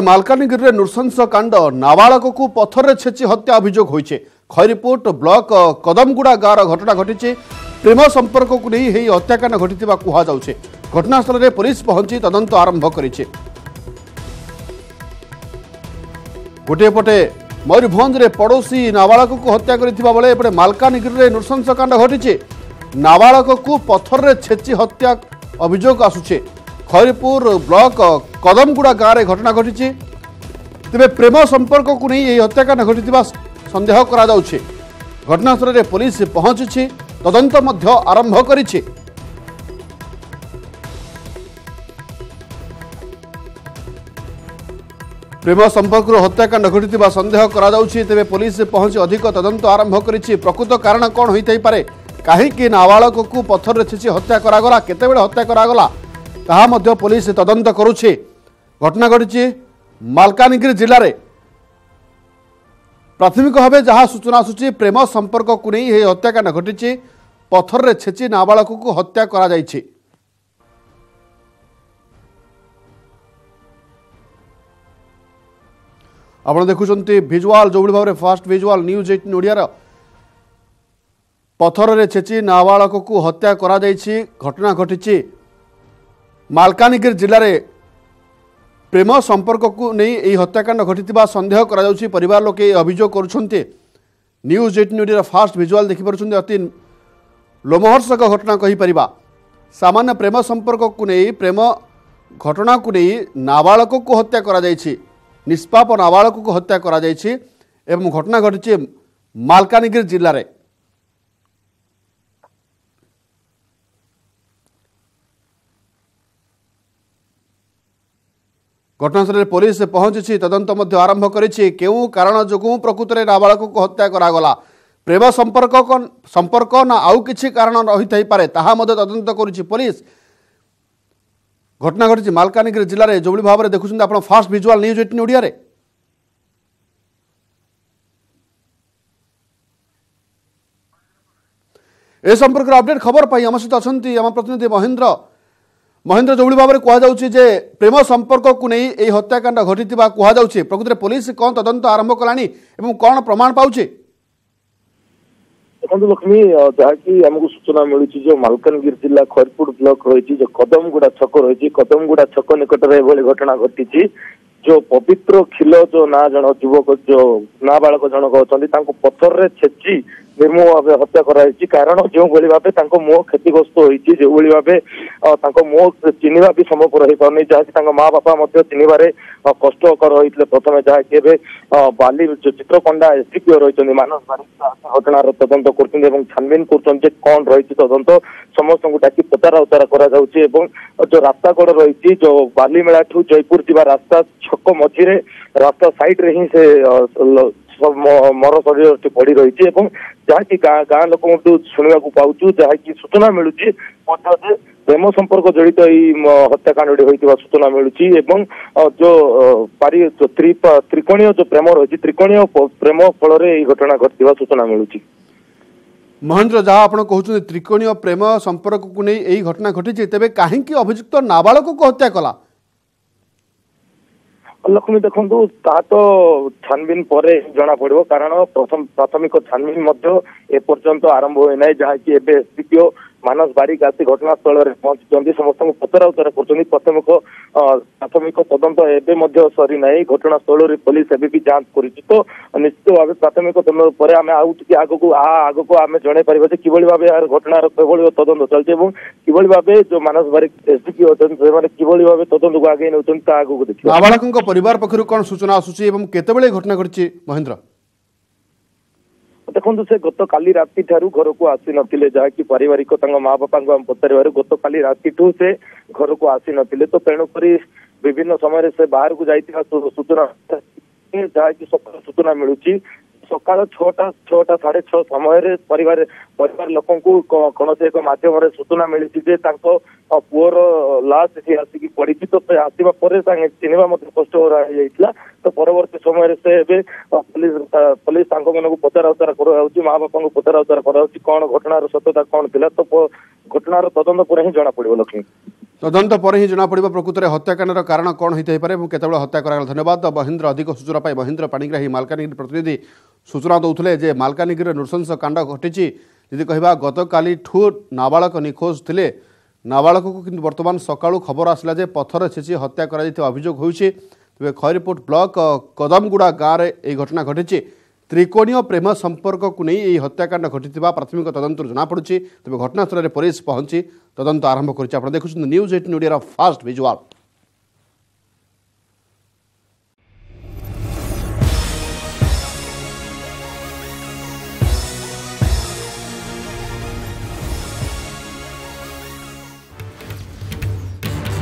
ମାଲକାନଗିରିରେ ନୃଶଂସ କାଣ୍ଡ। ନାବାଳକକୁ ପଥରରେ ଛେଚି ହତ୍ୟା ଅଭିଯୋଗ ହୋଇଛି। ଖଇରିପୁଟ ବ୍ଲକ କଦମଗୁଡ଼ା ଗାଁର ଘଟଣା ଘଟିଛି। ପ୍ରେମ ସମ୍ପର୍କକୁ ନେଇ ଏହି ହତ୍ୟାକାଣ୍ଡ ଘଟିଥିବା କୁହାଯାଉଛି। ଘଟଣାସ୍ଥଳରେ ପୋଲିସ ପହଞ୍ଚି ତଦନ୍ତ ଆରମ୍ଭ କରିଛି। ଗୋଟିଏ ପଟେ ମୟୂରଭଞ୍ଜରେ ପଡ଼ୋଶୀ ନାବାଳକକୁ ହତ୍ୟା କରିଥିବା ବେଳେ ଏପଟେ ମାଲକାନଗିରିରେ ନୃଶଂସ କାଣ୍ଡ ଘଟିଛି। ନାବାଳକକୁ ପଥରରେ ଛେଚି ହତ୍ୟା ଅଭିଯୋଗ ଆସୁଛି। ଖଇରପୁର ବ୍ଲକ କଦମଗୁଡ଼ା ଗାଁରେ ଘଟଣା ଘଟିଛି। ତେବେ ପ୍ରେମ ସମ୍ପର୍କକୁ ନେଇ ଏହି ହତ୍ୟାକାଣ୍ଡ ଘଟିଥିବା ସନ୍ଦେହ କରାଯାଉଛି। ଘଟଣାସ୍ଥଳରେ ପୋଲିସ ପହଞ୍ଚିଛି ତଦନ୍ତ ମଧ୍ୟ ଆରମ୍ଭ କରିଛି। ପ୍ରେମ ସମ୍ପର୍କରୁ ହତ୍ୟାକାଣ୍ଡ ଘଟିଥିବା ସନ୍ଦେହ କରାଯାଉଛି ତେବେ ପୋଲିସ ପହଞ୍ଚି ଅଧିକ ତଦନ୍ତ ଆରମ୍ଭ କରିଛି। ପ୍ରକୃତ କାରଣ କ'ଣ ହୋଇଥାଇପାରେ? କାହିଁକି ନାବାଳକକୁ ପଥରରେ ଛେଚି ହତ୍ୟା କରାଗଲା? କେତେବେଳେ ହତ୍ୟା କରାଗଲା? ତାହା ମଧ୍ୟ ପୋଲିସ ତଦନ୍ତ କରୁଛି। ଘଟଣା ଘଟିଛି ମାଲକାନଗିରି ଜିଲ୍ଲାରେ। ପ୍ରାଥମିକ ଭାବେ ଯାହା ସୂଚନା ଆସୁଛି ପ୍ରେମ ସମ୍ପର୍କକୁ ନେଇ ଏହି ହତ୍ୟାକାଣ୍ଡ ଘଟିଛି। ପଥରରେ ଛେଚି ନାବାଳକକୁ ହତ୍ୟା କରାଯାଇଛି। ଆପଣ ଦେଖୁଛନ୍ତି ଭିଜୁଆଲ ଯେଉଁଭଳି ଭାବରେ ଫାଷ୍ଟ ଭିଜୁଆଲ ନ୍ୟୁଜ୍ ଏଇଟିନ୍ ଓଡ଼ିଆର ପଥରରେ ଛେଚି ନାବାଳକକୁ ହତ୍ୟା କରାଯାଇଛି। ଘଟଣା ଘଟିଛି ମାଲକାନଗିରି ଜିଲ୍ଲାରେ ପ୍ରେମ ସମ୍ପର୍କକୁ ନେଇ ଏହି ହତ୍ୟାକାଣ୍ଡ ଘଟିଥିବା ସନ୍ଦେହ କରାଯାଉଛି। ପରିବାର ଲୋକେ ଏହି ଅଭିଯୋଗ କରୁଛନ୍ତି। ନ୍ୟୁଜ୍ ଏଇଟିନ୍ ଓଡ଼ିଆର ଫାଷ୍ଟ ଭିଜୁଆଲ ଦେଖିପାରୁଛନ୍ତି ଅତି ଲୋମହର୍ଷକ ଘଟଣା କହିପାରିବା। ସାମାନ୍ୟ ପ୍ରେମ ସମ୍ପର୍କକୁ ନେଇ ପ୍ରେମ ଘଟଣାକୁ ନେଇ ନାବାଳକକୁ ହତ୍ୟା କରାଯାଇଛି। ନିଷ୍ପାପ ନାବାଳକକୁ ହତ୍ୟା କରାଯାଇଛି। ଏବଂ ଘଟଣା ଘଟିଛି ମାଲକାନଗିରି ଜିଲ୍ଲାରେ। ଘଟଣାସ୍ଥଳରେ ପୋଲିସ ପହଞ୍ଚିଛି ତଦନ୍ତ ମଧ୍ୟ ଆରମ୍ଭ କରିଛି। କେଉଁ କାରଣ ଯୋଗୁଁ ପ୍ରକୃତରେ ନାବାଳକକୁ ହତ୍ୟା କରାଗଲା? ପ୍ରେମ ସମ୍ପର୍କ ସମ୍ପର୍କ ନା ଆଉ କିଛି କାରଣ ରହିଥାଇପାରେ ତାହା ମଧ୍ୟ ତଦନ୍ତ କରୁଛି ପୋଲିସ। ଘଟଣା ଘଟିଛି ମାଲକାନଗିରି ଜିଲ୍ଲାରେ। ଯେଉଁଭଳି ଭାବରେ ଦେଖୁଛନ୍ତି ଆପଣ ଫାଷ୍ଟ ଭିଜୁଆଲ ନ୍ୟୁଜ୍ ଏଇଟିନ୍ ଓଡ଼ିଆରେ। ଏ ସମ୍ପର୍କରେ ଅପଡେଟ୍ ଖବର ପାଇଁ ଆମ ସହିତ ଅଛନ୍ତି ଆମ ପ୍ରତିନିଧି ମହେନ୍ଦ୍ର। ମହେନ୍ଦ୍ର ଯେଉଁଭଳି ଭାବରେ କୁହାଯାଉଛି ଯେ ପ୍ରେମ ସମ୍ପର୍କକୁ ନେଇ ଏହି ହତ୍ୟାକାଣ୍ଡ ଘଟିଥିବା କୁହାଯାଉଛି। ପ୍ରକୃତରେ ପୋଲିସ କ'ଣ ତଦନ୍ତ ଆରମ୍ଭ କଲାଣି ଏବଂ କ'ଣ ପ୍ରମାଣ ପାଉଛି? ଦେଖନ୍ତୁ ଲକ୍ଷ୍ମୀ ଅ, ଯାହାକି ଆମକୁ ସୂଚନା ମିଳୁଛି ଯୋଉ ମାଲକାନଗିରି ଜିଲ୍ଲା ଖଇରପୁର ବ୍ଲକ ରହିଛି ଯୋଉ କଦମଗୁଡା ଛକ ରହିଛି କଦମଗୁଡା ଛକ ନିକଟରେ ଏଭଳି ଘଟଣା ଘଟିଛି ଯୋଉ ପବିତ୍ର ଖିଲ ଯୋଉ ନା ଜଣ ଯୁବକ ଯୋଉ ନାବାଳକ ଜଣକ ଅଛନ୍ତି ତାଙ୍କୁ ପଥରରେ ଛେଚି ନିର୍ମମ ଭାବେ ହତ୍ୟା କରାଯାଇଛି କାରଣ ଯେଉଁଭଳି ଭାବେ ତାଙ୍କ ମୁହଁ କ୍ଷତିଗ୍ରସ୍ତ ହୋଇଛି ଯେଉଁଭଳି ଭାବେ ଅ, ତାଙ୍କ ମୁହଁ ଚିହ୍ନିବା ବି ସମ୍ଭବପର ହେଇପାରୁନି ଯାହାକି ତାଙ୍କ ମା ବାପା ମଧ୍ୟ ଚିହ୍ନିବାରେ ଅ, କଷ୍ଟକର ହୋଇଥିଲେ ପ୍ରଥମେ। ଯାହାକି ଏବେ ଅ, ବାଲି ଯୋଉ ଚିତ୍ରକଣ୍ଡା ଏସ୍ଡିପିଓ ରହିଛନ୍ତି ମାନସ ବାରିକ ଘଟଣାର ତଦନ୍ତ କରୁଛନ୍ତି ଏବଂ ଛାନଭିନ କରୁଛନ୍ତି ଯେ କଣ ରହିଛି ତଦନ୍ତ। ସମସ୍ତଙ୍କୁ ଡାକି ପଚରା ଉଚରା କରାଯାଉଛି ଏବଂ ଯୋଉ ରାସ୍ତା କଡ ରହିଛି ଯୋଉ ବାଲିମେଳାଠୁ ଜୟପୁର ଯିବା ରାସ୍ତା ଛକ ମଝିରେ ରାସ୍ତା ସାଇଡ ରେ ହିଁ ସେ ଅ, ଲ- ସ- ମ- ମର ଶରୀରଟି ପଡି ରହିଛି ଏବଂ ଯାହାକି ଗାଁ ଗାଁ ଲୋକଙ୍କଠୁ ଶୁଣିବାକୁ ପାଉଛୁ ଯାହାକି ସୂଚନା ମିଳୁଛି ମଧ୍ୟ ଯେ ପ୍ରେମ ସମ୍ପର୍କ ଜଡିତ ଏଇ ହତ୍ୟାକାଣ୍ଡଟି ହୋଇଥିବା ସୂଚନା ମିଳୁଛି ଏବଂ ଯୋଉ ପାରି ତ୍ରିକୋଣୀୟ ଯୋଉ ପ୍ରେମ ରହିଛି ତ୍ରିକୋଣୀୟ ପ୍ରେମ ଫଳରେ ଏହି ଘଟଣା ଘଟିଥିବା ସୂଚନା ମିଳୁଛି। ମହେନ୍ଦ୍ର ଯାହା ଆପଣ କହୁଛନ୍ତି ତ୍ରିକୋଣୀୟ ପ୍ରେମ ସମ୍ପର୍କକୁ ନେଇ ଏହି ଘଟଣା ଘଟିଛି ତେବେ କାହିଁକି ଅଭିଯୁକ୍ତ ନାବାଳକକୁ ହତ୍ୟା କଲା? ଲକ୍ଷ୍ମୀ ଦେଖନ୍ତୁ ତାହା ତ ଛାନଭିନ ପରେ ଜଣା ପଡିବ। କାରଣ ପ୍ରଥମ ପ୍ରାଥମିକ ଛାନଭିନ ମଧ୍ୟ ଏପର୍ଯ୍ୟନ୍ତ ଆରମ୍ଭ ହୋଇନାହିଁ ଯାହାକି ଏବେ ଏସଡିପିଓ ମାନସ ବାରିକ ଆସି ଘଟଣାସ୍ଥଳରେ ପହଞ୍ଚିଛନ୍ତି ସମସ୍ତଙ୍କୁ ପଚରା ଉଚରା କରୁଛନ୍ତି। ପ୍ରାଥମିକ ଅ, ପ୍ରାଥମିକ ତଦନ୍ତ ଏବେ ମଧ୍ୟ ସରିନାହିଁ ଘଟଣାସ୍ଥଳରେ ପୋଲିସ ଏବେ ବି ଯାଞ୍ଚ କରିଛି। ତ ନିଶ୍ଚିତ ଭାବେ ପ୍ରାଥମିକ ତଦନ୍ତ ପରେ ଆମେ ଆଉ ଟିକେ ଆଗକୁ ଆ ଆଗକୁ ଆମେ ଜଣାଇ ପାରିବା ଯେ କିଭଳି ଭାବେ ଏହାର ଘଟଣାର କିଭଳି ତଦନ୍ତ ଚାଲିଛି ଏବଂ କିଭଳି ଭାବେ ଯୋଉ ମାନସ ବାରିକ ଏସଡିପିଓ ଅଛନ୍ତି ସେମାନେ କିଭଳି ଭାବେ ତଦନ୍ତକୁ ଆଗେଇ ନେଉଛନ୍ତି ତା ଆଗକୁ ଦେଖିବା। ନାବାଳକଙ୍କ ପରିବାର ପକ୍ଷରୁ କ'ଣ ସୂଚନା ଆସୁଛି ଏବଂ କେତେବେଳେ ଏହି ଘଟଣା ଘଟିଛି ମହେନ୍ଦ୍ର? ଦେଖନ୍ତୁ ସେ ଗତକାଲି ରାତି ଠାରୁ ଘରକୁ ଆସିନଥିଲେ ଯାହାକି ପାରିବାରିକ ତାଙ୍କ ମା ବାପାଙ୍କୁ ଆମେ ପଚାରିବାରୁ ଗତକାଲି ରାତିଠୁ ସେ ଘରକୁ ଆସିନଥିଲେ। ତ ତେଣୁକରି ବିଭିନ୍ନ ସମୟରେ ସେ ବାହାରକୁ ଯାଇଥିବା ସୂ- ସୂଚନା ଯାହାକି ସକାଳ ସୂଚନା ମିଳୁଛି ସକାଳ ଛଅଟା ଛଅଟା ସାଢେ ଛଅ ସମୟରେ ପରିବାର ପରିବାର ଲୋକଙ୍କୁ କୌଣସି ଏକ ମାଧ୍ୟମରେ ସୂଚନା ମିଳିଛି ଯେ ତାଙ୍କ ପୁଅର ଲାଶ ଏଠି ଆସିକି ପଡିଛି। ତ ସେ ଆସିବା ପରେ ତାଙ୍କେ ଚିହ୍ନିବା ମଧ୍ୟ କଷ୍ଟକର ହେଇଯାଇଥିଲା। ତ ପରବର୍ତ୍ତୀ ସମୟରେ ସେ ଏବେ ପୋଲିସ ପୋଲିସ ତାଙ୍କ ମାନଙ୍କୁ ପଚରା ଉଚରା କରାଯାଉଛି ମା ବାପାଙ୍କୁ ପଚରା ଉଚରା କରାଯାଉଛି। କଣ ଘଟଣାର ସତ୍ୟତା କଣ ଥିଲା ତ ଘଟଣାର ତଦନ୍ତ ପରେ ହିଁ ଜଣା ପଡିବ ଲକ୍ଷ୍ମୀ। ତଦନ୍ତ ପରେ ହିଁ ଜଣାପଡ଼ିବ ପ୍ରକୃତରେ ହତ୍ୟାକାଣ୍ଡର କାରଣ କ'ଣ ହୋଇଥାଇପାରେ ଏବଂ କେତେବେଳେ ହତ୍ୟା କରାଗଲା। ଧନ୍ୟବାଦ। ମହେନ୍ଦ୍ର ଅଧିକ ସୂଚନା ପାଇଁ ମହେନ୍ଦ୍ର ପାଣିଗ୍ରାହୀ ମାଲକାନଗିରି ପ୍ରତିନିଧି ସୂଚନା ଦେଉଥିଲେ ଯେ ମାଲକାନଗିରିରେ ନୃଶଂସ କାଣ୍ଡ ଘଟିଛି। ଯଦି କହିବା ଗତକାଲିଠୁ ନାବାଳକ ନିଖୋଜ ଥିଲେ। ନାବାଳକକୁ କିନ୍ତୁ ବର୍ତ୍ତମାନ ସକାଳୁ ଖବର ଆସିଲା ଯେ ପଥର ଛେଚି ହତ୍ୟା କରାଯାଇଥିବା ଅଭିଯୋଗ ହେଉଛି ତେବେ ଖଇରପୁଟ ବ୍ଲକ କଦମଗୁଡ଼ା ଗାଁରେ ଏହି ଘଟଣା ଘଟିଛି। ତ୍ରିକୋଣୀୟ ପ୍ରେମ ସମ୍ପର୍କକୁ ନେଇ ଏହି ହତ୍ୟାକାଣ୍ଡ ଘଟିଥିବା ପ୍ରାଥମିକ ତଦନ୍ତରୁ ଜଣାପଡ଼ୁଛି। ତେବେ ଘଟଣାସ୍ଥଳରେ ପୋଲିସ ପହଞ୍ଚି ତଦନ୍ତ ଆରମ୍ଭ କରିଛି। ଆପଣ ଦେଖୁଛନ୍ତି ନ୍ୟୁଜ୍ ଏଇଟିନ୍ ଓଡ଼ିଆର ଫାଷ୍ଟ ଭିଜୁଆଲ୍